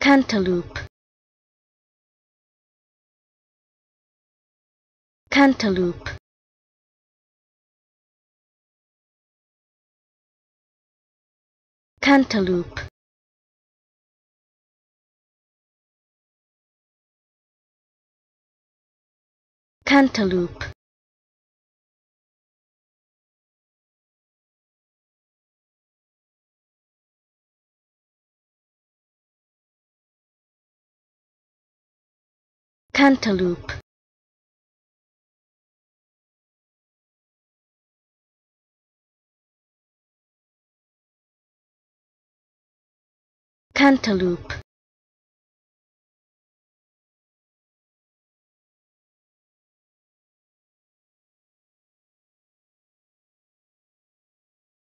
cantaloupe. Cantaloupe. Cantaloupe. Cantaloupe cantaloupe. Cantaloupe